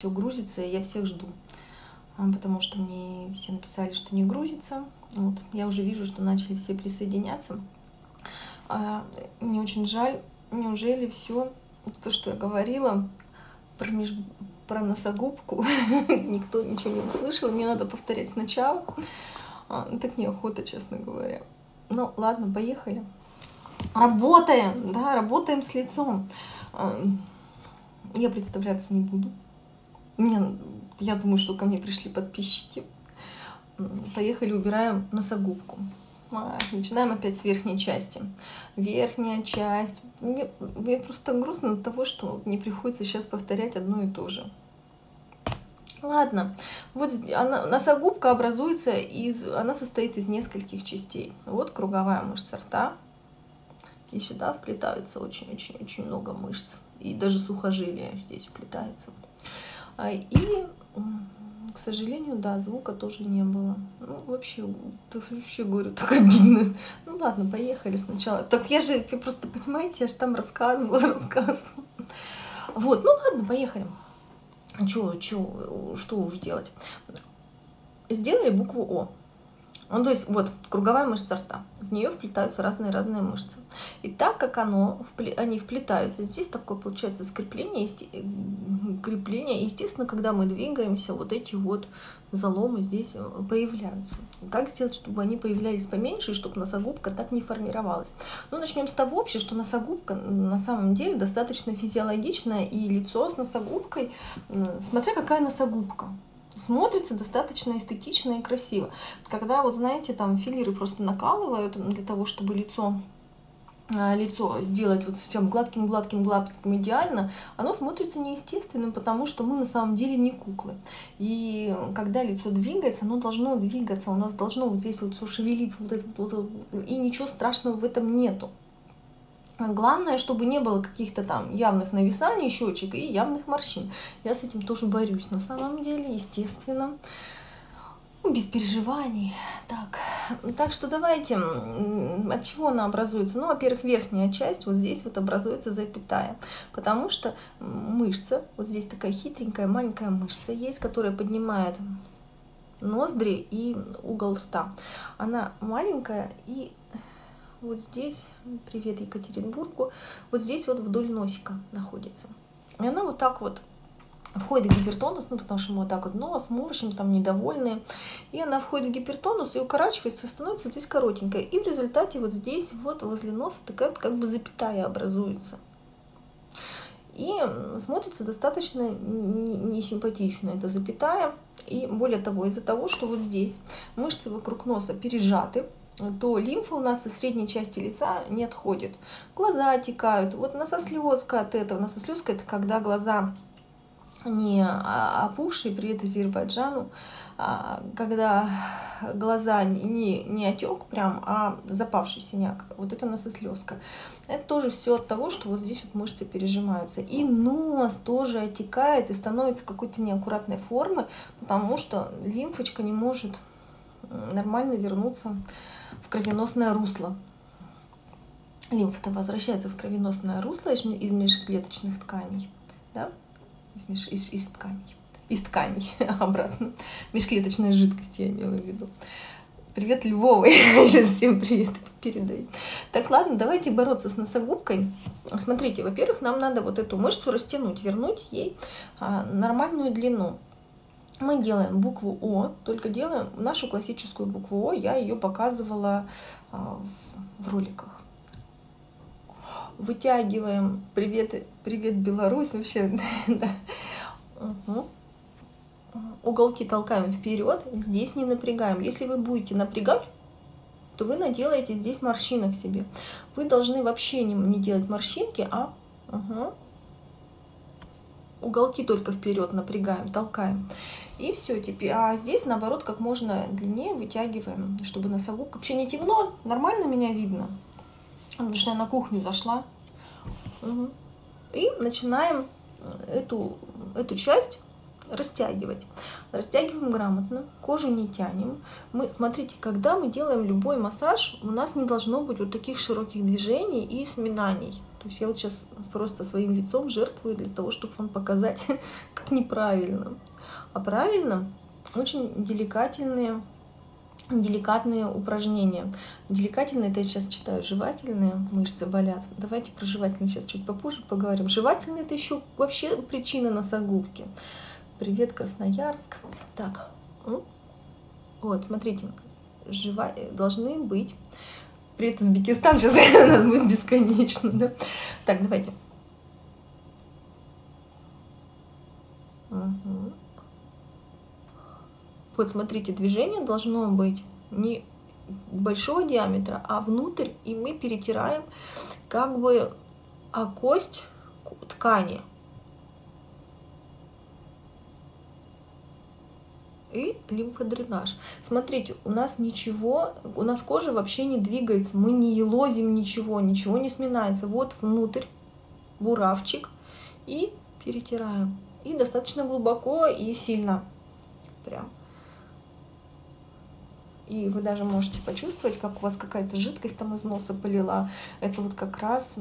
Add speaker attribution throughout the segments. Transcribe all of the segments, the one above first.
Speaker 1: все грузится, и я всех жду. А, потому что мне все написали, что не грузится. Вот. Я уже вижу, что начали все присоединяться. А, мне очень жаль, неужели все то, что я говорила про, меж... про носогубку, никто ничего не услышал, мне надо повторять сначала. А, так неохота, честно говоря. Ну, ладно, поехали. Работаем, да, работаем с лицом. Я представляться не буду. Мне, я думаю, что ко мне пришли подписчики. Поехали, убираем носогубку. А, начинаем опять с верхней части. Верхняя часть. Мне, мне просто грустно от того, что мне приходится сейчас повторять одно и то же. Ладно, вот она, носогубка образуется из, она состоит из нескольких частей. Вот круговая мышца рта, и сюда вплетаются очень-очень-очень много мышц, и даже сухожилия здесь вплетается. А, и, к сожалению, да, звука тоже не было. Ну, вообще, вообще говорю, так обидно. Ну ладно, поехали сначала. Так я же, вы просто понимаете, я же там рассказывала, рассказывала. Вот, ну ладно, поехали. Чё, чё, что уж делать? Сделали букву О. Ну, то есть вот круговая мышца рта, в нее вплетаются разные-разные мышцы. И так как оно, они вплетаются, здесь такое получается скрепление, крепление. Естественно, когда мы двигаемся, вот эти вот заломы здесь э, появляются. Как сделать, чтобы они появлялись поменьше, и чтобы носогубка так не формировалась? Ну, начнем с того вообще, что носогубка на самом деле достаточно физиологичная, и лицо с носогубкой, смотря какая носогубка смотрится достаточно эстетично и красиво. Когда вот, знаете, там филлеры просто накалывают для того, чтобы лицо а, лицо сделать вот всем гладким, гладким, гладким идеально, оно смотрится неестественным, потому что мы на самом деле не куклы. И когда лицо двигается, оно должно двигаться, у нас должно вот здесь вот все шевелиться, вот это, вот, и ничего страшного в этом нету. Главное, чтобы не было каких-то там явных нависаний щечек и явных морщин. Я с этим тоже борюсь на самом деле, естественно. Ну, без переживаний. Так, так что давайте, от чего она образуется? Ну, во-первых, верхняя часть, вот здесь вот образуется запятая, потому что мышца, вот здесь такая хитренькая маленькая мышца есть, которая поднимает ноздри и угол рта. Она маленькая и вот здесь, привет Екатеринбургу, вот здесь вот вдоль носика находится. И она вот так вот входит в гипертонус, ну, потому что мы вот так вот нос морщим, там недовольные. И она входит в гипертонус и укорачивается, становится здесь коротенькая. И в результате вот здесь вот возле носа такая вот как бы запятая образуется. И смотрится достаточно несимпатично эта запятая. И более того, из-за того, что вот здесь мышцы вокруг носа пережаты, то лимфа у нас из средней части лица не отходит. Глаза отекают. Вот носослезка от этого. Носослезка это когда глаза не опухшие, привет Азербайджану, а, когда глаза не, не отек прям, а запавший синяк. Вот это носослезка. Это тоже все от того, что вот здесь вот мышцы пережимаются. И нос тоже отекает и становится какой-то неаккуратной формы, потому что лимфочка не может нормально вернуться в кровеносное русло. Лимфа-то возвращается в кровеносное русло из межклеточных тканей, да? из, меж, из, из тканей. Из тканей обратно. Межклеточная жидкость я имела в виду. Привет, Львовой. Сейчас всем привет передаю. Так, ладно, давайте бороться с носогубкой. Смотрите, во-первых, нам надо вот эту мышцу растянуть, вернуть ей а, нормальную длину мы делаем букву О, только делаем нашу классическую букву О, я ее показывала а, в роликах. Вытягиваем, привет, привет, Беларусь, вообще, да. Угу. Уголки толкаем вперед, здесь не напрягаем. Если вы будете напрягать, то вы наделаете здесь морщинок себе. Вы должны вообще не, не делать морщинки, а угу, уголки только вперед напрягаем, толкаем. И все, теперь. А здесь, наоборот, как можно длиннее вытягиваем, чтобы носогубка... Вообще не темно, нормально меня видно. Потому что я на кухню зашла. Угу. И начинаем эту, эту часть растягивать. Растягиваем грамотно, кожу не тянем. Мы, смотрите, когда мы делаем любой массаж, у нас не должно быть вот таких широких движений и сминаний. То есть я вот сейчас просто своим лицом жертвую для того, чтобы вам показать, как неправильно. А правильно очень деликательные деликатные упражнения. Деликатные, это я сейчас читаю, жевательные мышцы болят. Давайте про жевательные сейчас чуть попозже поговорим. Жевательные это еще вообще причина носогубки. Привет, Красноярск. Так, вот, смотрите, жива... должны быть... Привет, Узбекистан, сейчас нас будет бесконечно, да? Так, давайте. Угу. Вот смотрите, движение должно быть не большого диаметра, а внутрь, и мы перетираем как бы о кость ткани. и лимфодренаж. Смотрите, у нас ничего, у нас кожа вообще не двигается, мы не елозим ничего, ничего не сминается. Вот внутрь буравчик и перетираем. И достаточно глубоко и сильно. Прям. И вы даже можете почувствовать, как у вас какая-то жидкость там из носа полила. Это вот как раз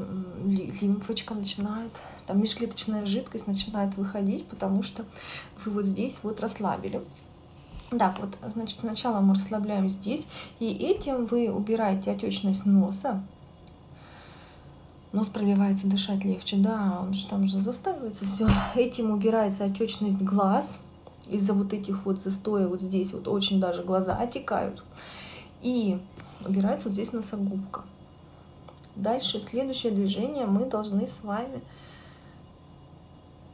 Speaker 1: лимфочка начинает, там межклеточная жидкость начинает выходить, потому что вы вот здесь вот расслабили. Так, вот, значит, сначала мы расслабляем здесь, и этим вы убираете отечность носа. Нос пробивается, дышать легче, да, он же там же застаивается все. Этим убирается отечность глаз из-за вот этих вот застоя вот здесь вот очень даже глаза отекают. И убирается вот здесь носогубка. Дальше следующее движение мы должны с вами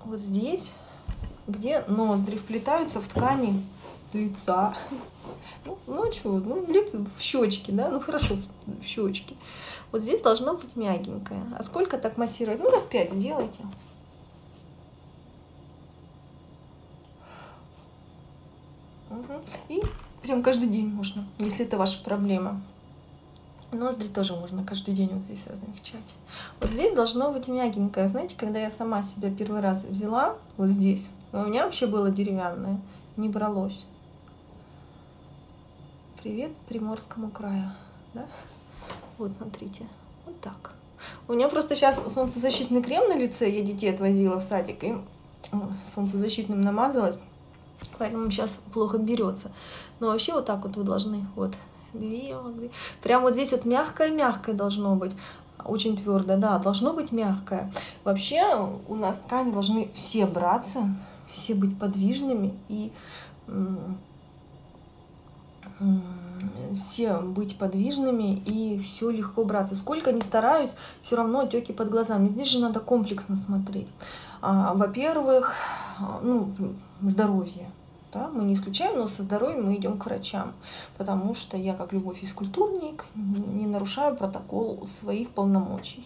Speaker 1: вот здесь, где ноздри вплетаются в ткани лица. Ну, ну что, ну в, лице, в щечки, да, ну хорошо, в, в щечки. Вот здесь должно быть мягенькое. А сколько так массировать? Ну, раз пять сделайте. Угу. И прям каждый день можно, если это ваша проблема. Ноздри тоже можно каждый день вот здесь размягчать. Вот здесь должно быть мягенькое. Знаете, когда я сама себя первый раз взяла, вот здесь, у меня вообще было деревянное, не бралось. Привет Приморскому краю. Да? Вот, смотрите. Вот так. У меня просто сейчас солнцезащитный крем на лице. Я детей отвозила в садик. И солнцезащитным намазалась. Поэтому сейчас плохо берется. Но вообще вот так вот вы должны. Вот. Две. Прям вот здесь вот мягкое-мягкое должно быть. Очень твердое, да, должно быть мягкое. Вообще у нас ткани должны все браться, все быть подвижными и все быть подвижными и все легко браться. Сколько не стараюсь, все равно отеки под глазами. Здесь же надо комплексно смотреть. А, Во-первых, ну, здоровье. Да, мы не исключаем, но со здоровьем мы идем к врачам, потому что я, как любой физкультурник, не нарушаю протокол своих полномочий.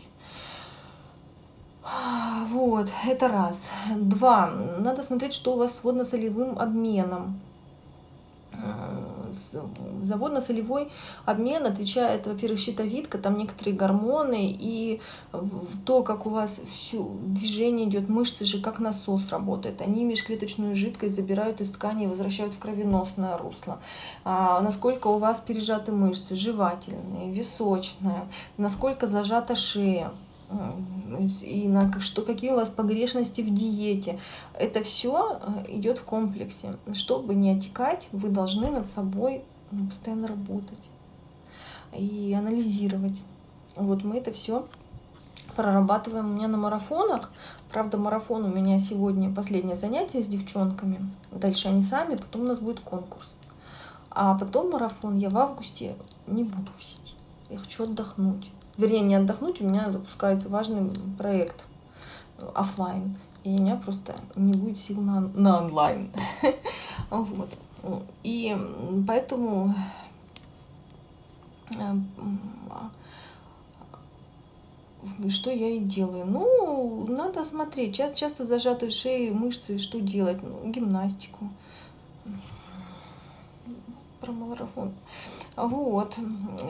Speaker 1: Вот, это раз. Два. Надо смотреть, что у вас с водно-солевым обменом заводно-солевой обмен отвечает, во-первых, щитовидка, там некоторые гормоны, и то, как у вас все движение идет, мышцы же как насос работает. Они межклеточную жидкость забирают из ткани и возвращают в кровеносное русло. А, насколько у вас пережаты мышцы, жевательные, височная, насколько зажата шея и на что, какие у вас погрешности в диете. Это все э, идет в комплексе. Чтобы не отекать, вы должны над собой постоянно работать и анализировать. Вот мы это все прорабатываем у меня на марафонах. Правда, марафон у меня сегодня последнее занятие с девчонками. Дальше они сами, потом у нас будет конкурс. А потом марафон я в августе не буду вести. Я хочу отдохнуть вернее, не отдохнуть, у меня запускается важный проект офлайн. И у меня просто не будет сил на, на онлайн. вот. И поэтому э, что я и делаю? Ну, надо смотреть. Часто, часто зажатые шеи, мышцы, что делать? Ну, гимнастику. Про марафон. Вот,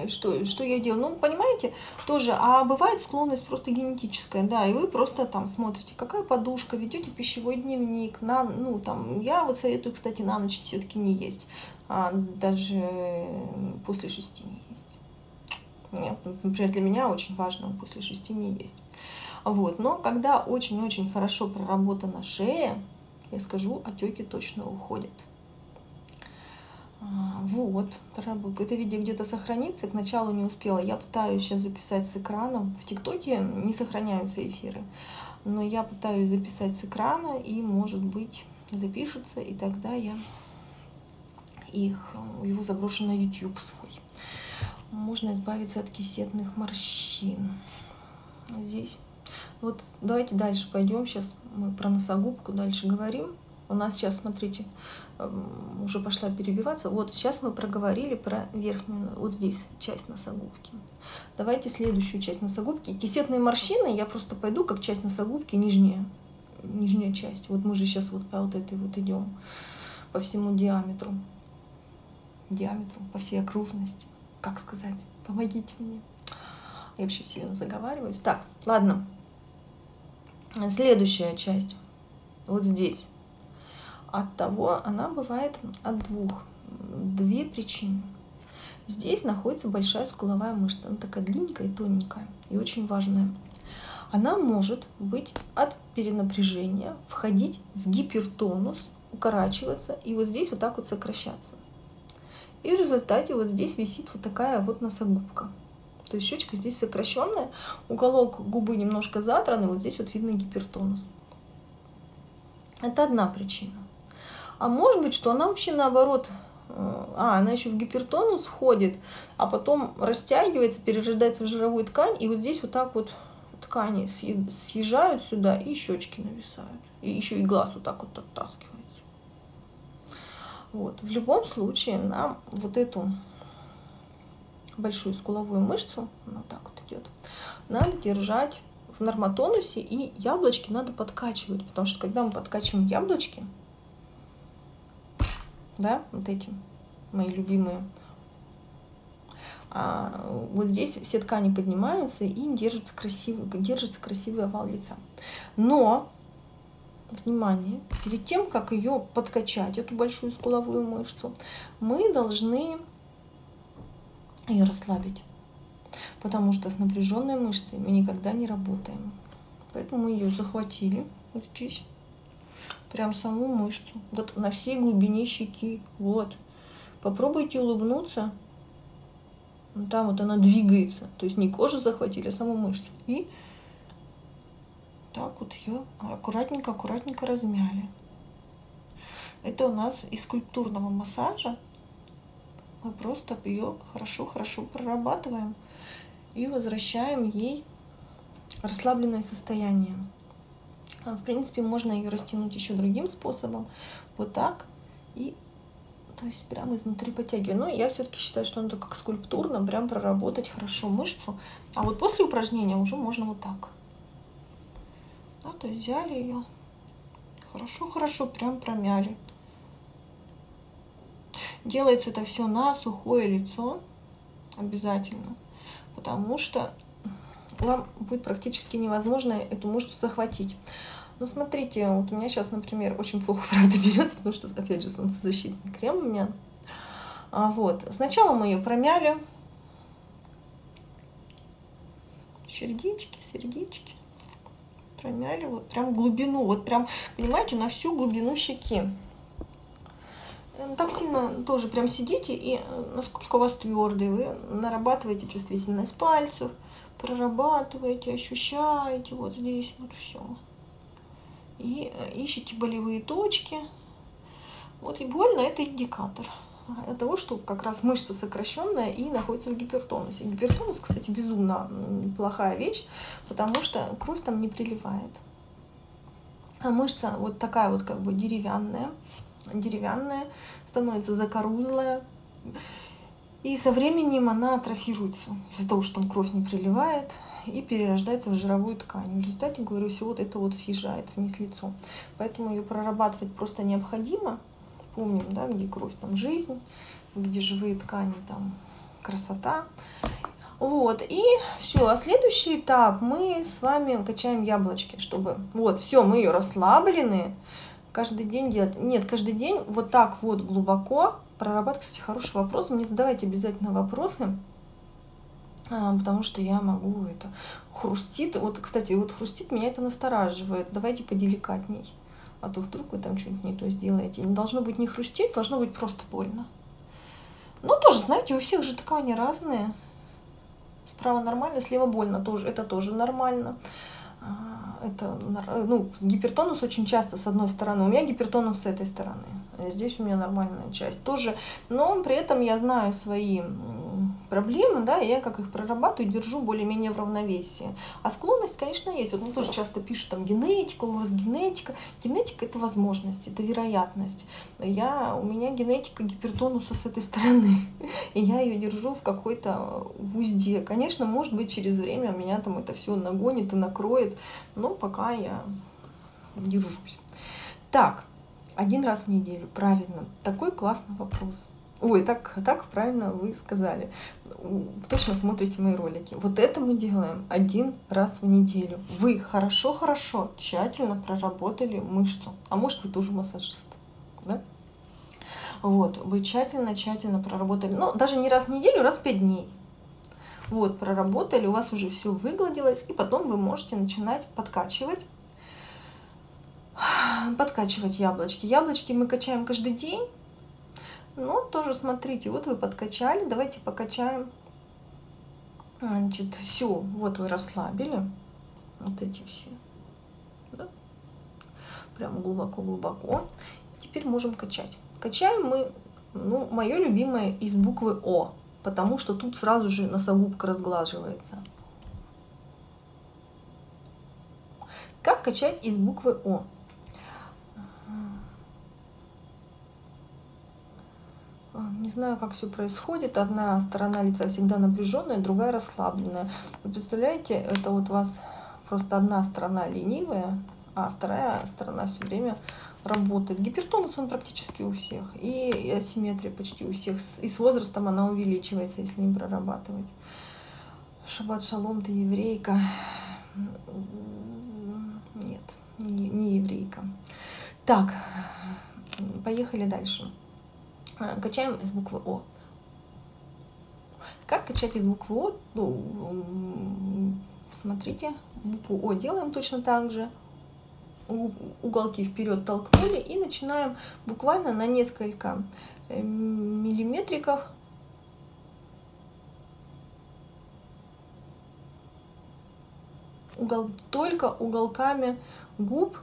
Speaker 1: что, что я делаю. Ну, понимаете, тоже, а бывает склонность просто генетическая, да, и вы просто там смотрите, какая подушка, ведете пищевой дневник, на, ну, там, я вот советую, кстати, на ночь все-таки не есть, а даже после шести не есть. Нет, например, для меня очень важно после шести не есть. Вот. Но когда очень-очень хорошо проработана шея, я скажу, отеки точно уходят. А, вот, это видео где-то сохранится, к началу не успела. Я пытаюсь сейчас записать с экрана. В ТикТоке не сохраняются эфиры, но я пытаюсь записать с экрана, и, может быть, запишется, и тогда я их, его заброшу на YouTube свой. Можно избавиться от кисетных морщин. Здесь. Вот давайте дальше пойдем. Сейчас мы про носогубку дальше говорим. У нас сейчас, смотрите, уже пошла перебиваться. Вот сейчас мы проговорили про верхнюю, вот здесь часть носогубки. Давайте следующую часть носогубки. Кисетные морщины, я просто пойду как часть носогубки, нижняя, нижняя часть. Вот мы же сейчас вот по вот этой вот идем, по всему диаметру. Диаметру, по всей окружности. Как сказать? Помогите мне. Я вообще сильно заговариваюсь. Так, ладно. Следующая часть. Вот здесь от того она бывает от двух. Две причины. Здесь находится большая скуловая мышца. Она такая длинненькая и тоненькая. И очень важная. Она может быть от перенапряжения, входить в гипертонус, укорачиваться и вот здесь вот так вот сокращаться. И в результате вот здесь висит вот такая вот носогубка. То есть щечка здесь сокращенная, уголок губы немножко задранный, вот здесь вот видно гипертонус. Это одна причина. А может быть, что она вообще наоборот, э, а, она еще в гипертонус входит, а потом растягивается, перерождается в жировую ткань, и вот здесь вот так вот ткани съезжают сюда, и щечки нависают. И еще и глаз вот так вот оттаскивается. Вот. В любом случае нам вот эту большую скуловую мышцу, она так вот идет, надо держать в нормотонусе, и яблочки надо подкачивать, потому что когда мы подкачиваем яблочки, да, вот эти мои любимые. А вот здесь все ткани поднимаются и держится красивый, держится красивый овал лица. Но, внимание, перед тем, как ее подкачать, эту большую скуловую мышцу, мы должны ее расслабить. Потому что с напряженной мышцей мы никогда не работаем. Поэтому мы ее захватили вот здесь прям саму мышцу, вот на всей глубине щеки, вот. Попробуйте улыбнуться, там вот она двигается, то есть не кожу захватили, а саму мышцу. И так вот ее аккуратненько, аккуратненько размяли. Это у нас из скульптурного массажа. Мы просто ее хорошо-хорошо прорабатываем и возвращаем ей расслабленное состояние. А, в принципе, можно ее растянуть еще другим способом. Вот так. И то есть прямо изнутри подтягиваю. Но я все-таки считаю, что надо как скульптурно прям проработать хорошо мышцу. А вот после упражнения уже можно вот так. Да, то есть взяли ее, хорошо-хорошо прям промяли. Делается это все на сухое лицо обязательно, потому что вам будет практически невозможно эту мышцу захватить. Ну, смотрите, вот у меня сейчас, например, очень плохо, правда, берется, потому что, опять же, солнцезащитный крем у меня. А, вот. Сначала мы ее промяли. Сердечки, сердечки. Промяли вот прям глубину, вот прям, понимаете, на всю глубину щеки. Так сильно тоже прям сидите, и э, насколько у вас твердый, вы нарабатываете чувствительность пальцев, прорабатываете, ощущаете вот здесь вот все и э, ищите болевые точки. Вот и больно это индикатор того, что как раз мышца сокращенная и находится в гипертонусе. Гипертонус, кстати, безумно плохая вещь, потому что кровь там не приливает. А мышца вот такая вот как бы деревянная, деревянная, становится закорузлая. И со временем она атрофируется из-за того, что там кровь не приливает, и перерождается в жировую ткань. В результате, говорю, все вот это вот съезжает вниз лицом. Поэтому ее прорабатывать просто необходимо. Помним, да, где кровь, там жизнь, где живые ткани, там красота. Вот, и все, а следующий этап мы с вами качаем яблочки, чтобы, вот, все, мы ее расслаблены, каждый день делать, нет, каждый день вот так вот глубоко прорабатывать, кстати, хороший вопрос, мне задавайте обязательно вопросы, потому что я могу это хрустит. Вот, кстати, вот хрустит меня это настораживает. Давайте поделикатней. А то вдруг вы там что-нибудь не то сделаете. Не должно быть не хрустеть, должно быть просто больно. Ну, тоже, знаете, у всех же ткани разные. Справа нормально, слева больно. Тоже, это тоже нормально. А, это, ну, гипертонус очень часто с одной стороны. У меня гипертонус с этой стороны. Здесь у меня нормальная часть тоже. Но при этом я знаю свои проблемы, да, и я как их прорабатываю, держу более-менее в равновесии. А склонность, конечно, есть. Вот мне тоже часто пишут, там, генетика, у вас генетика. Генетика – это возможность, это вероятность. Я, у меня генетика гипертонуса с этой стороны, и я ее держу в какой-то в узде. Конечно, может быть, через время меня там это все нагонит и накроет, но пока я держусь. Так, один раз в неделю, правильно. Такой классный вопрос. Ой, так, так правильно вы сказали. Точно смотрите мои ролики. Вот это мы делаем один раз в неделю. Вы хорошо-хорошо, тщательно проработали мышцу. А может, вы тоже массажист. Да? Вот, вы тщательно-тщательно проработали. Ну, даже не раз в неделю, раз в пять дней. Вот, проработали, у вас уже все выгладилось, и потом вы можете начинать подкачивать подкачивать яблочки. Яблочки мы качаем каждый день. Но тоже смотрите, вот вы подкачали, давайте покачаем. Значит, все, вот вы расслабили. Вот эти все. Да? Прям глубоко-глубоко. Теперь можем качать. Качаем мы, ну, мое любимое из буквы О, потому что тут сразу же носогубка разглаживается. Как качать из буквы О? Не знаю, как все происходит. Одна сторона лица всегда напряженная, другая расслабленная. Вы представляете, это вот у вас просто одна сторона ленивая, а вторая сторона все время работает. Гипертонус он практически у всех. И асимметрия почти у всех. И с возрастом она увеличивается, если не прорабатывать. Шаббат шалом, ты еврейка. Нет, не, не еврейка. Так, поехали дальше. Э, качаем из буквы О. Как качать из буквы О? Ну, смотрите, букву О делаем точно так же. Уголки вперед толкнули и начинаем буквально на несколько э, миллиметриков угол, только уголками губ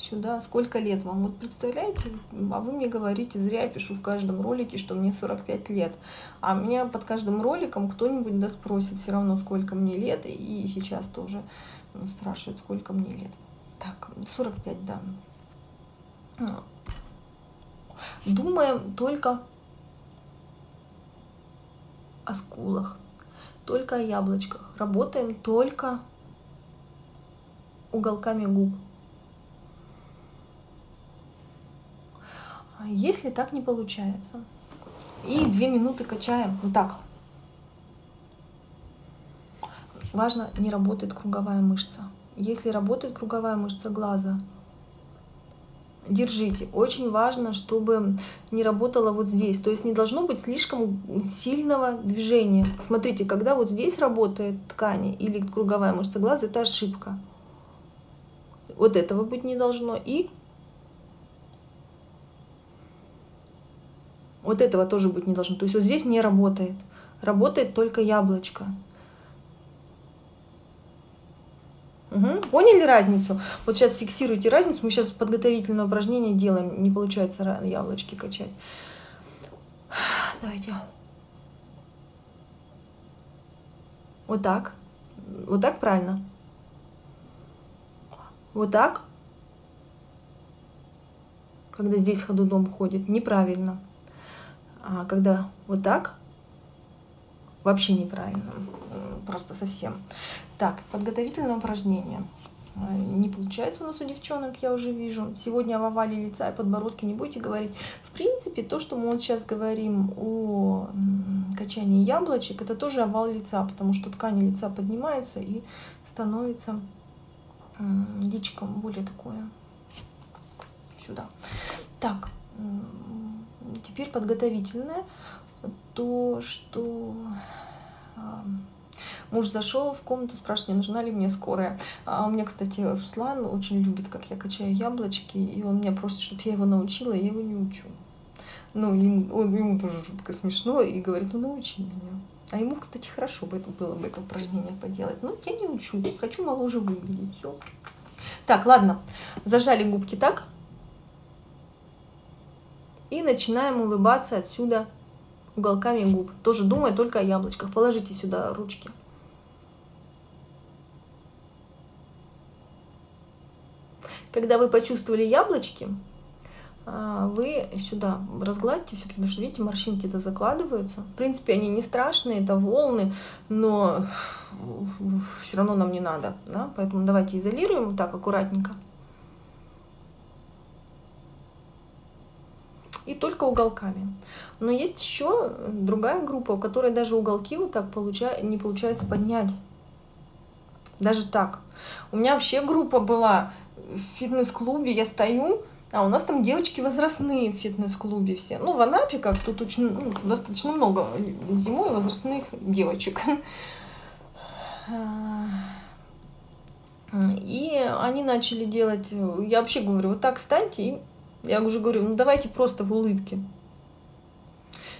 Speaker 1: сюда, сколько лет вам. Вот представляете, а вы мне говорите, зря я пишу в каждом ролике, что мне 45 лет. А меня под каждым роликом кто-нибудь да спросит все равно, сколько мне лет. И сейчас тоже спрашивают, сколько мне лет. Так, 45, да. Думаем только о скулах, только о яблочках. Работаем только уголками губ. Если так не получается, и две минуты качаем, вот так. Важно, не работает круговая мышца. Если работает круговая мышца глаза, держите. Очень важно, чтобы не работала вот здесь. То есть не должно быть слишком сильного движения. Смотрите, когда вот здесь работает ткань или круговая мышца глаза, это ошибка. Вот этого быть не должно. И Вот этого тоже быть не должно. То есть вот здесь не работает. Работает только яблочко. Угу. Поняли разницу? Вот сейчас фиксируйте разницу. Мы сейчас подготовительное упражнение делаем. Не получается яблочки качать. Давайте. Вот так. Вот так правильно. Вот так. Когда здесь ходуном ходит. Неправильно. А когда вот так, вообще неправильно, просто совсем. Так, подготовительное упражнение. А, не получается у нас у девчонок, я уже вижу. Сегодня в овале лица и подбородке не будете говорить. В принципе, то, что мы вот сейчас говорим о качании яблочек, это тоже овал лица, потому что ткани лица поднимаются и становится личиком более такое сюда. Так, Теперь подготовительное. То, что... Муж зашел в комнату, спрашивает, не нужна ли мне скорая. А у меня, кстати, Руслан очень любит, как я качаю яблочки, и он меня просит, чтобы я его научила, я его не учу. Ну, ему, он, ему тоже жутко смешно и говорит, ну научи меня. А ему, кстати, хорошо бы это было бы это упражнение поделать. Ну, я не учу, хочу моложе выглядеть. Все. Так, ладно. Зажали губки так. И начинаем улыбаться отсюда уголками губ. Тоже думая только о яблочках. Положите сюда ручки. Когда вы почувствовали яблочки, а, вы сюда разгладьте все, потому что, видите, морщинки-то закладываются. В принципе, они не страшные, это волны, но все равно нам не надо. Да? Поэтому давайте изолируем так аккуратненько. И только уголками. Но есть еще другая группа, у которой даже уголки вот так получа... не получается поднять. Даже так. У меня вообще группа была в фитнес-клубе, я стою, а у нас там девочки возрастные в фитнес-клубе все. Ну, в Анапе как тут очень, ну, достаточно много зимой возрастных девочек. И они начали делать, я вообще говорю, вот так встаньте, и я уже говорю, ну давайте просто в улыбке.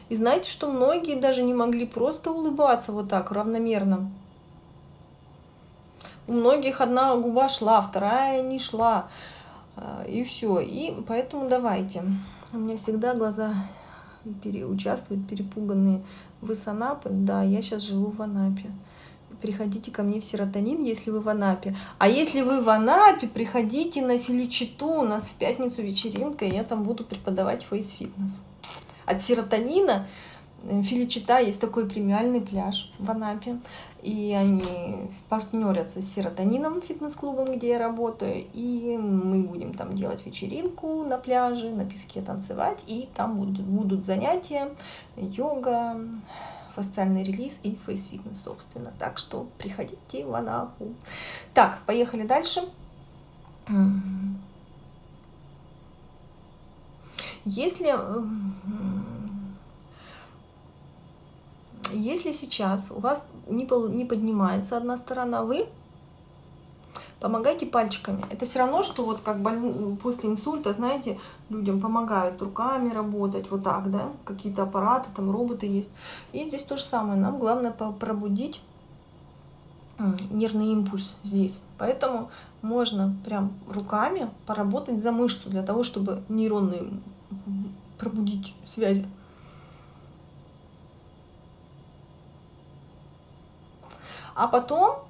Speaker 1: И знаете, что многие даже не могли просто улыбаться вот так равномерно. У многих одна губа шла, вторая не шла. А, и все. И поэтому давайте. У меня всегда глаза пере, участвуют перепуганные. Вы с Анапы? Да, я сейчас живу в Анапе. Приходите ко мне в серотонин, если вы в Анапе. А если вы в Анапе, приходите на Феличиту. У нас в пятницу вечеринка, и я там буду преподавать фейс-фитнес. От серотонина Феличита есть такой премиальный пляж в Анапе и они партнерятся с серотонином фитнес-клубом, где я работаю, и мы будем там делать вечеринку на пляже, на песке танцевать, и там будут, будут занятия, йога, фасциальный релиз и фейс-фитнес, собственно. Так что приходите в Анапу. Так, поехали дальше. Если если сейчас у вас не, не поднимается одна сторона, вы помогайте пальчиками. Это все равно, что вот как боль... после инсульта, знаете, людям помогают руками работать, вот так, да, какие-то аппараты, там роботы есть. И здесь то же самое, нам главное пробудить нервный импульс здесь. Поэтому можно прям руками поработать за мышцу для того, чтобы нейронные пробудить связи. А потом,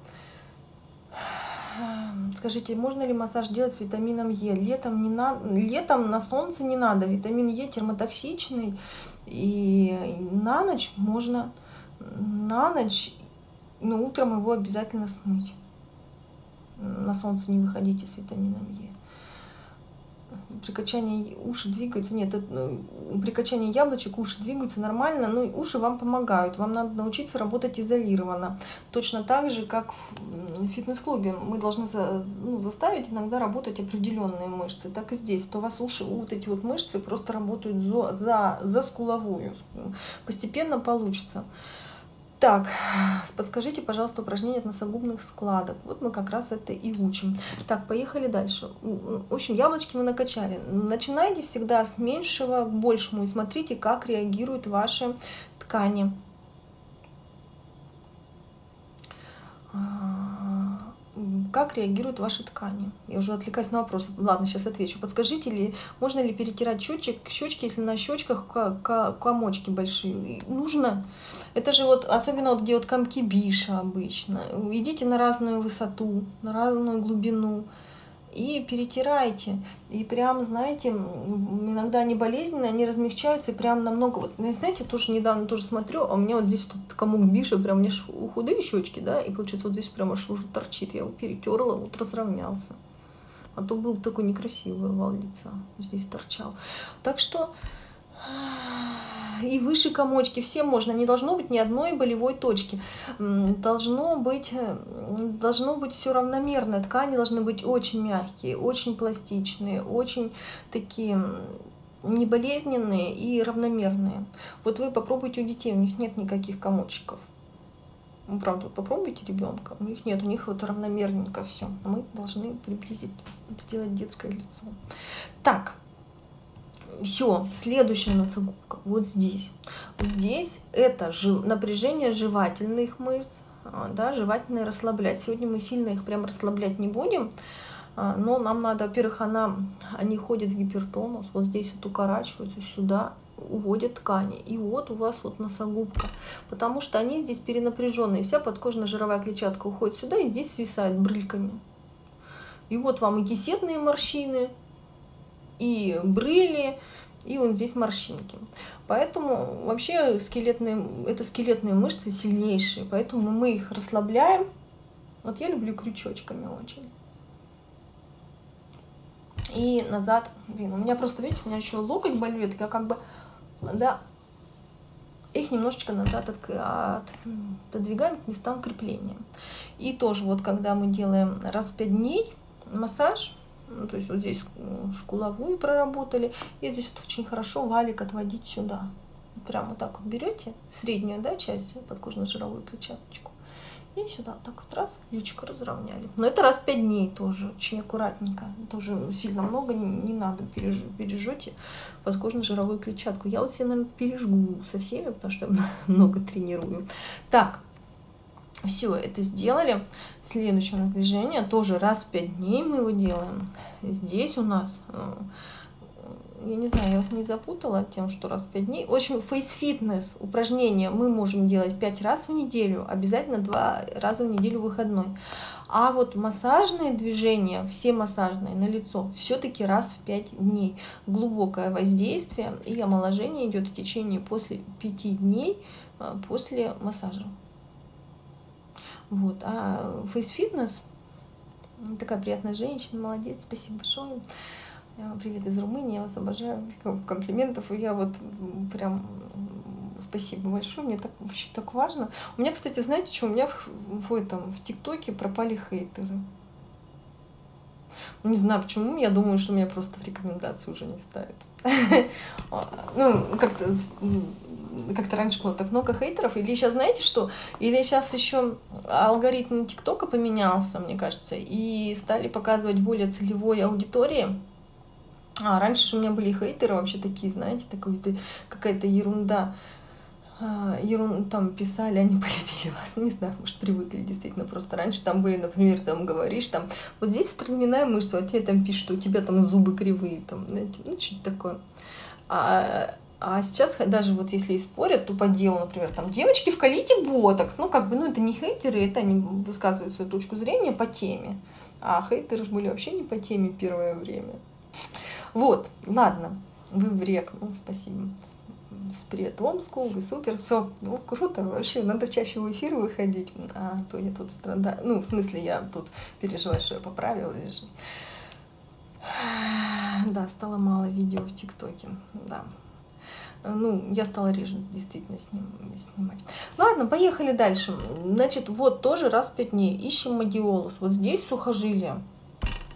Speaker 1: скажите, можно ли массаж делать с витамином Е? Летом, не на... Летом на солнце не надо. Витамин Е термотоксичный. И на ночь можно, на ночь, но утром его обязательно смыть. На солнце не выходите с витамином Е при качании уши двигаются, нет, это, ну, при качании яблочек уши двигаются нормально, но уши вам помогают, вам надо научиться работать изолированно. Точно так же, как в фитнес-клубе мы должны за, ну, заставить иногда работать определенные мышцы, так и здесь, то у вас уши, вот эти вот мышцы просто работают за, за, за скуловую, постепенно получится. Так, подскажите, пожалуйста, упражнение от носогубных складок. Вот мы как раз это и учим. Так, поехали дальше. В общем, яблочки мы накачали. Начинайте всегда с меньшего к большему и смотрите, как реагируют ваши ткани. Как реагируют ваши ткани. Я уже отвлекаюсь на вопрос. Ладно, сейчас отвечу. Подскажите ли, можно ли перетирать щечек, щечки, если на щечках комочки большие? Нужно. Это же вот, особенно вот где вот комки биша обычно. Идите на разную высоту, на разную глубину и перетирайте. И прям, знаете, иногда они болезненные, они размягчаются и прям намного... Вот, ну, знаете, тоже недавно тоже смотрю, а у меня вот здесь вот комок биша, прям мне худые щечки, да, и получается вот здесь прям аж уже торчит. Я его перетерла, вот разровнялся. А то был такой некрасивый овал лица, здесь торчал. Так что и выше комочки, все можно, не должно быть ни одной болевой точки. Должно быть, э, должно быть все равномерно, ткани должны быть очень мягкие, очень пластичные, очень такие не болезненные и равномерные. Вот вы попробуйте у детей, у них нет никаких комочков. Ну, правда, попробуйте ребенка. У них нет, у них вот равномерненько все. Мы должны приблизить, сделать детское лицо. Так, все, следующая носогубка вот здесь. Здесь это жив, напряжение жевательных мышц, а, да, жевательные расслаблять. Сегодня мы сильно их прям расслаблять не будем, а, но нам надо, во-первых, она, они ходят в гипертонус, вот здесь вот укорачиваются сюда, уводят ткани. И вот у вас вот носогубка, потому что они здесь перенапряженные. Вся подкожно-жировая клетчатка уходит сюда и здесь свисает брыльками. И вот вам и кисетные морщины, и брыли, и вот здесь морщинки. Поэтому вообще скелетные, это скелетные мышцы сильнейшие, поэтому мы их расслабляем. Вот я люблю крючочками очень. И назад, блин, у меня просто, видите, у меня еще локоть болит, я как бы, да, их немножечко назад от, от, отодвигаем к местам крепления. И тоже вот когда мы делаем раз в 5 дней массаж, ну, то есть вот здесь скуловую проработали, и здесь вот очень хорошо валик отводить сюда. Прямо так вот берете среднюю да, часть, подкожно-жировую клетчаточку, и сюда вот так вот раз, личико разровняли. Но это раз в 5 дней тоже, очень аккуратненько. Тоже сильно много не надо, переж, пережжете подкожно-жировую клетчатку. Я вот себе, наверное, пережгу со всеми, потому что я много тренирую. Так, все, это сделали. Следующее у нас движение, тоже раз в 5 дней мы его делаем. Здесь у нас, э, я не знаю, я вас не запутала тем, что раз в 5 дней. В общем, фейс-фитнес упражнения мы можем делать 5 раз в неделю, обязательно 2 раза в неделю выходной. А вот массажные движения, все массажные на лицо, все-таки раз в 5 дней. Глубокое воздействие и омоложение идет в течение после 5 дней э, после массажа. Вот. А Face Fitness, такая приятная женщина, молодец, спасибо большое. Привет из Румынии, я вас обожаю, комплиментов. Я вот прям спасибо большое, мне так вообще так важно. У меня, кстати, знаете, что у меня в, в этом в ТикТоке пропали хейтеры. Не знаю почему, я думаю, что меня просто в рекомендации уже не ставят. Ну, как-то как-то раньше было так много хейтеров, или сейчас знаете что, или сейчас еще алгоритм ТикТока поменялся, мне кажется, и стали показывать более целевой аудитории. А раньше же у меня были хейтеры вообще такие, знаете, такой какая-то ерунда. А, ерунду там писали, они полюбили вас, не знаю, может, привыкли действительно. Просто раньше там были, например, там говоришь, там, вот здесь вот разминаем мышцу, а тебе там пишут, у тебя там зубы кривые, там, знаете, ну, что-то такое. А а сейчас даже вот если и спорят, то по делу, например, там, девочки, вкалите ботокс. Ну, как бы, ну, это не хейтеры, это они высказывают свою точку зрения по теме. А хейтеры же были вообще не по теме первое время. Вот, ладно, вы в рек. Ну, спасибо. Привет Омску, вы супер, все, ну, круто, вообще, надо чаще в эфир выходить, а то я тут страдаю, ну, в смысле, я тут переживаю, что я поправилась Да, стало мало видео в ТикТоке, да, ну, я стала реже действительно с ним снимать. Ладно, поехали дальше. Значит, вот тоже раз в пять дней ищем модиолус. Вот здесь сухожилие.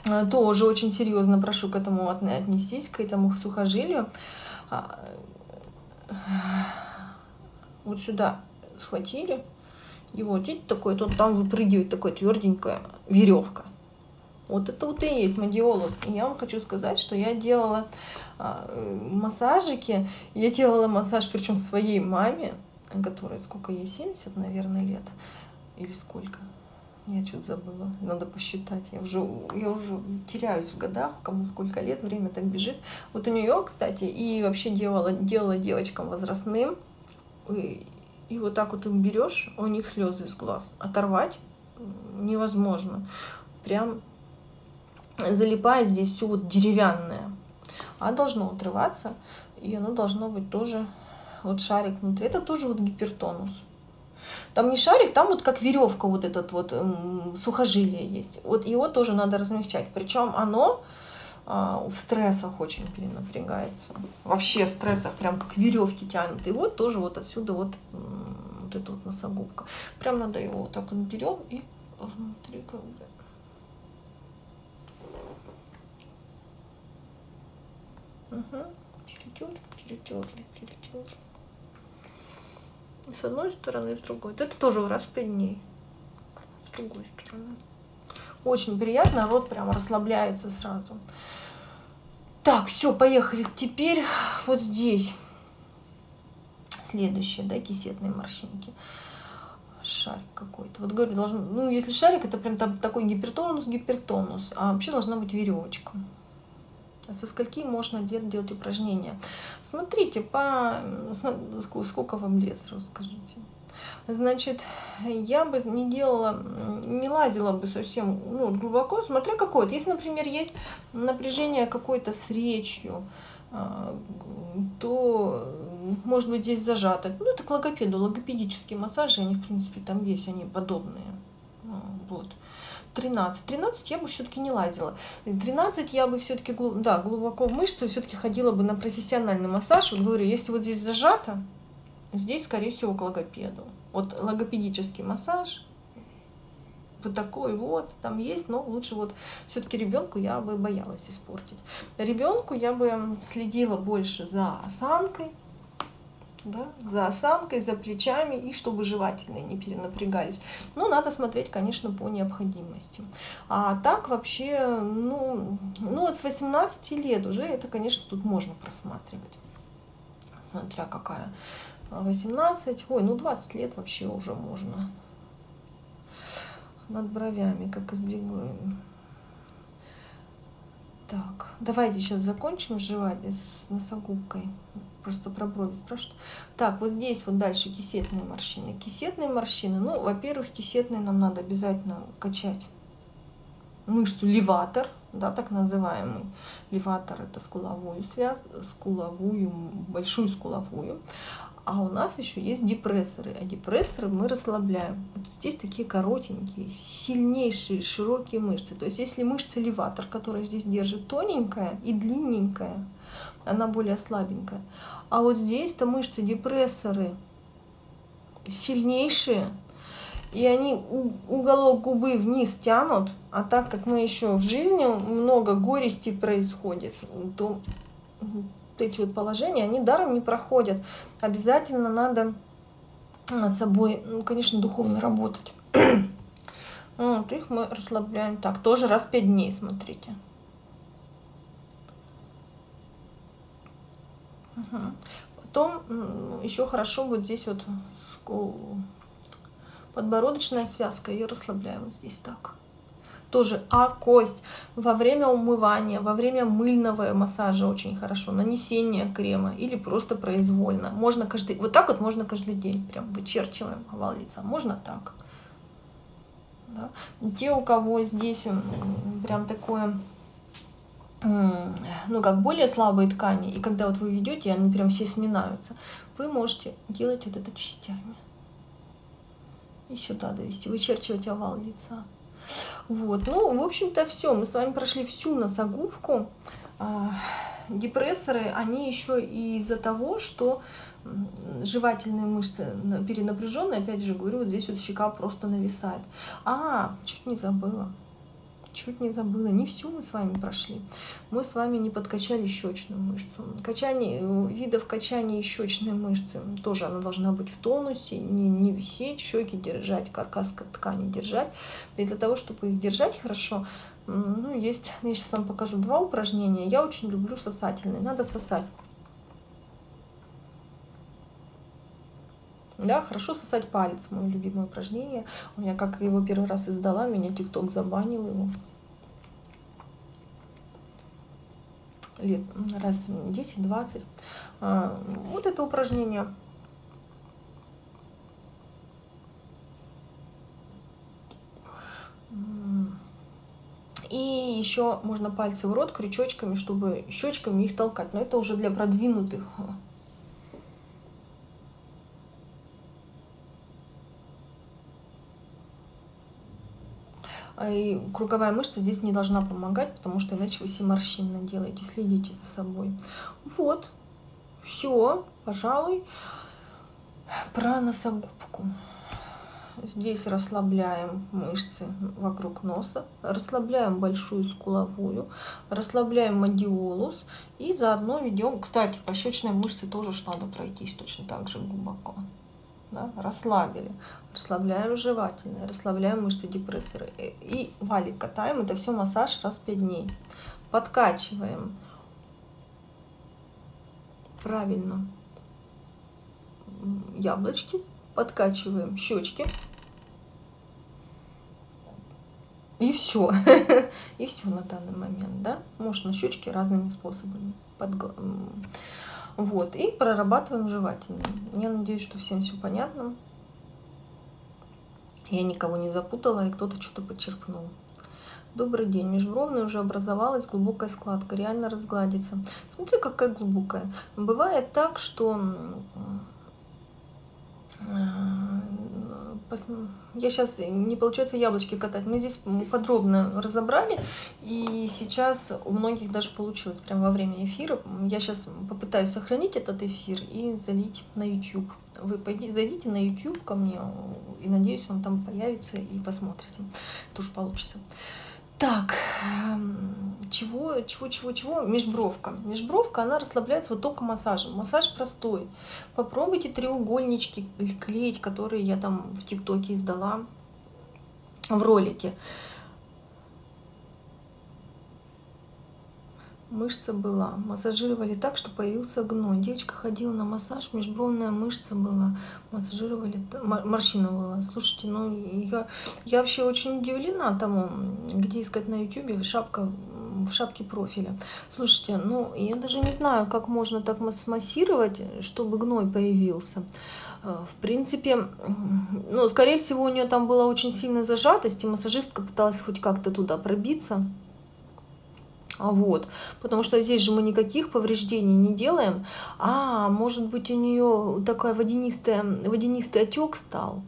Speaker 1: Э, тоже очень серьезно прошу к этому отнестись, к этому сухожилию. А, вот сюда схватили. И вот, видите, такой, тут там выпрыгивает такая тверденькая веревка. Вот это вот и есть модиолус. И я вам хочу сказать, что я делала а, массажики. Я делала массаж, причем своей маме, которой сколько ей, 70, наверное, лет. Или сколько? Я что-то забыла. Надо посчитать. Я уже, я уже теряюсь в годах, кому сколько лет, время так бежит. Вот у нее, кстати, и вообще делала, делала девочкам возрастным. И, и вот так вот им берешь, у них слезы из глаз. Оторвать невозможно. Прям залипает здесь все вот деревянное. А должно отрываться, и оно должно быть тоже вот шарик внутри. Это тоже вот гипертонус. Там не шарик, там вот как веревка вот этот вот эм, сухожилие есть. Вот его тоже надо размягчать. Причем оно а, в стрессах очень перенапрягается. Вообще в стрессах прям как веревки тянут. И вот тоже вот отсюда вот, вот эта вот носогубка. Прям надо его вот так вот берем и внутри как бы Угу. Перетерли, перетерли, перетерли. с одной стороны, и с другой. Это тоже раз в 5 дней. С другой стороны. Очень приятно, рот прям расслабляется сразу. Так, все, поехали. Теперь вот здесь. Следующее, да, кисетные морщинки. Шарик какой-то. Вот говорю, должен, ну, если шарик, это прям там такой гипертонус, гипертонус, а вообще должна быть веревочка. Со скольки можно делать упражнения? Смотрите, по сколько вам лет, сразу скажите. Значит, я бы не делала, не лазила бы совсем ну, глубоко, смотря какое. Если, например, есть напряжение какое-то с речью, а, то может быть здесь зажато. Ну, это к логопеду, логопедические массажи, они, в принципе, там есть, они подобные. А, вот. 13. 13 я бы все-таки не лазила. 13 я бы все-таки, да, глубоко в мышцы все-таки ходила бы на профессиональный массаж. Вот говорю, если вот здесь зажато, здесь, скорее всего, к логопеду. Вот логопедический массаж, вот такой вот, там есть, но лучше вот все-таки ребенку я бы боялась испортить. Ребенку я бы следила больше за осанкой, да, за осанкой, за плечами, и чтобы жевательные не перенапрягались. Но надо смотреть, конечно, по необходимости. А так вообще, ну, ну вот с 18 лет уже это, конечно, тут можно просматривать. Смотря какая. 18, ой, ну 20 лет вообще уже можно. Над бровями, как избегаем. Так, давайте сейчас закончим жевать с носогубкой просто про брови спрашивают. Так, вот здесь вот дальше кисетные морщины. Кисетные морщины, ну, во-первых, кисетные нам надо обязательно качать мышцу леватор, да, так называемый. Леватор это скуловую связь, скуловую, большую скуловую. А у нас еще есть депрессоры. А депрессоры мы расслабляем. Вот здесь такие коротенькие, сильнейшие, широкие мышцы. То есть если мышца леватор, которая здесь держит, тоненькая и длинненькая, она более слабенькая. А вот здесь-то мышцы депрессоры сильнейшие, и они уголок губы вниз тянут, а так как мы еще в жизни много горести происходит, то эти вот положения, они даром не проходят. Обязательно надо над собой, ну, конечно, духовно работать. Вот, их мы расслабляем. Так, тоже раз в 5 дней, смотрите. Угу. Потом еще хорошо вот здесь вот подбородочная связка, ее расслабляем вот здесь так. Тоже а кость во время умывания, во время мыльного массажа очень хорошо, нанесение крема или просто произвольно. Можно каждый, вот так вот можно каждый день, прям вычерчиваем овал лица, можно так. Да? Те, у кого здесь прям такое ну, как более слабые ткани, и когда вот вы ведете, они прям все сминаются, вы можете делать вот это частями. И сюда довести, вычерчивать овал лица. Вот, ну, в общем-то, все. Мы с вами прошли всю носогубку. А, депрессоры, они еще и из-за того, что жевательные мышцы перенапряженные, опять же говорю, вот здесь вот щека просто нависает. А, чуть не забыла чуть не забыла, не всю мы с вами прошли. Мы с вами не подкачали щечную мышцу. Качание, э, видов качания щечной мышцы тоже она должна быть в тонусе, не, не висеть, щеки держать, каркас ткани держать. И для того, чтобы их держать хорошо, ну, есть, я сейчас вам покажу два упражнения. Я очень люблю сосательные. Надо сосать. Да, хорошо сосать палец, мое любимое упражнение. У меня, как его первый раз издала, меня ТикТок забанил его. Лет раз 10-20. А, вот это упражнение. И еще можно пальцы в рот крючочками, чтобы щечками их толкать. Но это уже для продвинутых и круговая мышца здесь не должна помогать, потому что иначе вы себе морщин наделаете. Следите за собой. Вот. Все, пожалуй, про носогубку. Здесь расслабляем мышцы вокруг носа, расслабляем большую скуловую, расслабляем мадиолус и заодно ведем, кстати, по щечной мышце тоже надо пройтись точно так же глубоко. Да, расслабили. Расслабляем жевательные, расслабляем мышцы депрессоры. И валик катаем. Это все массаж раз в 5 дней. Подкачиваем. Правильно. Яблочки. Подкачиваем щечки. И все. И все на данный момент, да? Можно щечки разными способами. Под... Вот. И прорабатываем жевательные. Я надеюсь, что всем все понятно. Я никого не запутала, и кто-то что-то подчеркнул. Добрый день. Межбровная уже образовалась глубокая складка. Реально разгладится. Смотри, какая глубокая. Бывает так, что я сейчас не получается яблочки катать. Мы здесь подробно разобрали, и сейчас у многих даже получилось прямо во время эфира. Я сейчас попытаюсь сохранить этот эфир и залить на YouTube. Вы пойдите, зайдите на YouTube ко мне, и надеюсь, он там появится, и посмотрите. Тоже получится. Так, эм, чего, чего, чего, чего? Межбровка. Межбровка, она расслабляется вот только массажем. Массаж простой. Попробуйте треугольнички клеить, которые я там в ТикТоке издала в ролике. Мышца была. Массажировали так, что появился гной. Девочка ходила на массаж, межбровная мышца была. Массажировали, морщина была. Слушайте, ну я, я вообще очень удивлена тому, где искать на ютюбе шапка в шапке профиля. Слушайте, ну я даже не знаю, как можно так смассировать, чтобы гной появился. Э, в принципе, ну, скорее всего, у нее там была очень сильная зажатость, и массажистка пыталась хоть как-то туда пробиться. А вот, потому что здесь же мы никаких повреждений не делаем. А, может быть, у нее такой водянистый, водянистый отек стал,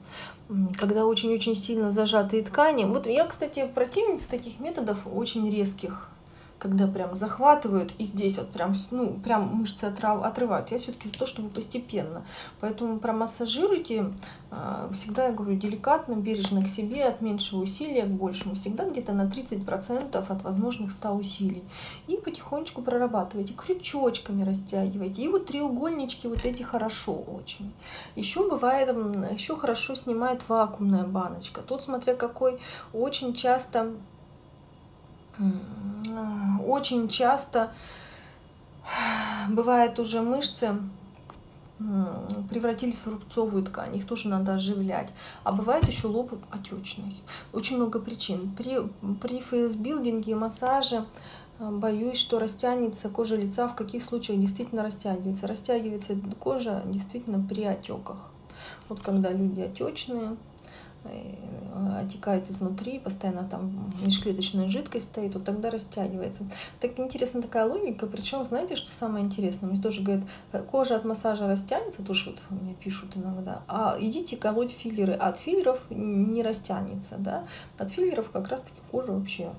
Speaker 1: когда очень-очень сильно зажатые ткани. Вот я, кстати, противница таких методов очень резких когда прям захватывают и здесь вот прям, ну, прям мышцы отрывают. Я все-таки за то, чтобы постепенно. Поэтому промассажируйте. А, всегда я говорю деликатно, бережно к себе, от меньшего усилия к большему. Всегда где-то на 30% от возможных 100 усилий. И потихонечку прорабатывайте. Крючочками растягивайте. И вот треугольнички вот эти хорошо очень. Еще бывает, еще хорошо снимает вакуумная баночка. Тут смотря какой, очень часто очень часто бывает уже мышцы превратились в рубцовую ткань, их тоже надо оживлять. А бывает еще лоб отечный. Очень много причин. При, при фейсбилдинге массаже э, боюсь, что растянется кожа лица, в каких случаях действительно растягивается. Растягивается кожа действительно при отеках. Вот когда люди отечные, отекает изнутри, постоянно там межклеточная жидкость стоит, вот тогда растягивается. Так интересная такая логика, причем знаете, что самое интересное? Мне тоже говорят, э, кожа от массажа растянется, тоже вот мне пишут иногда, а идите колоть филлеры, от филлеров не растянется, да, от филлеров как раз-таки кожа вообще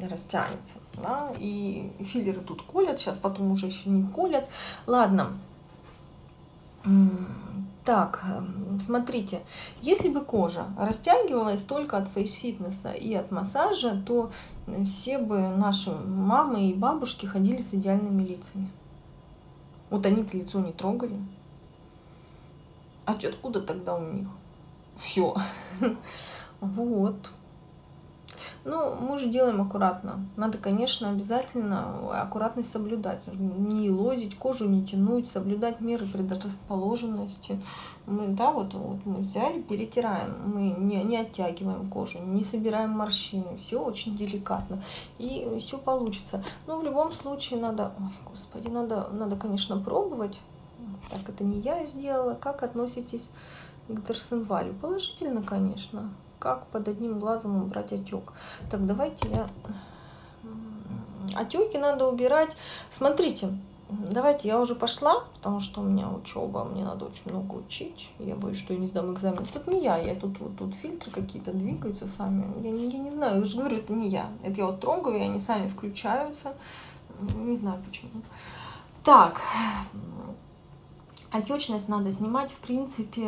Speaker 1: растянется, да, и филлеры тут колят, сейчас потом уже еще не колят. Ладно, так, эм, смотрите, если бы кожа растягивалась только от фейс-фитнеса и от массажа, то все бы наши мамы и бабушки ходили с идеальными лицами. Вот они-то лицо не трогали. А что, откуда тогда у них? Все. Вот. Ну, мы же делаем аккуратно. Надо, конечно, обязательно аккуратность соблюдать. Не лозить кожу, не тянуть, соблюдать меры предрасположенности. Мы, да, вот, вот мы взяли, перетираем. Мы не, не оттягиваем кожу, не собираем морщины. Все очень деликатно. И все получится. Но в любом случае надо, ой, господи, надо, надо, конечно, пробовать. Так, это не я сделала. Как относитесь к Дарсенвалю? Положительно, конечно как под одним глазом убрать отек. Так, давайте я... Отеки надо убирать. Смотрите, давайте я уже пошла, потому что у меня учеба, мне надо очень много учить. Я боюсь, что я не сдам экзамен. Тут не я, я тут вот тут фильтры какие-то двигаются сами. Я не, я не знаю, я же говорю, это не я. Это я вот трогаю, и они сами включаются. Не знаю почему. Так, Отечность надо снимать, в принципе,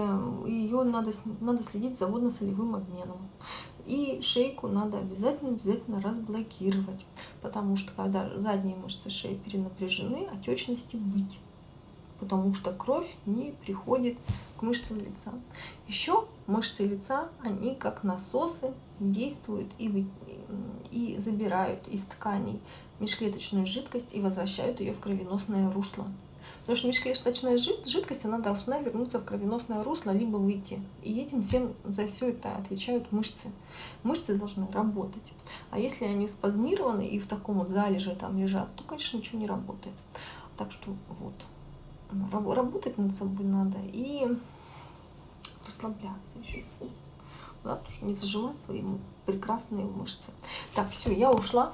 Speaker 1: ее надо, надо следить за водно-солевым обменом. И шейку надо обязательно-обязательно разблокировать, потому что когда задние мышцы шеи перенапряжены, отечности быть. потому что кровь не приходит к мышцам лица. Еще мышцы лица, они как насосы действуют и, и забирают из тканей межклеточную жидкость и возвращают ее в кровеносное русло. Потому что межклеточная жидкость, она должна вернуться в кровеносное русло, либо выйти. И этим всем за все это отвечают мышцы. Мышцы должны работать. А если они спазмированы и в таком вот залеже там лежат, то, конечно, ничего не работает. Так что вот, работать над собой надо и расслабляться еще. Да, потому что не зажимать свои прекрасные мышцы. Так, все, я ушла.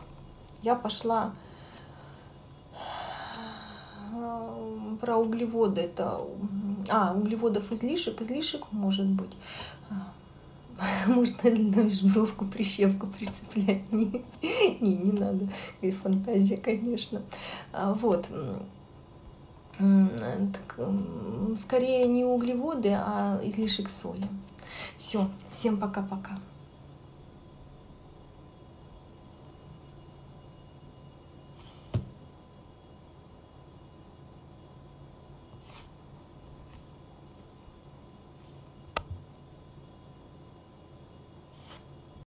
Speaker 1: Я пошла про углеводы. Это, а, углеводов излишек. Излишек может быть. Можно ли на межбровку прищепку прицеплять? Не, не, не надо. И фантазия, конечно. А, вот. Так, скорее не углеводы, а излишек соли. Все, всем пока-пока.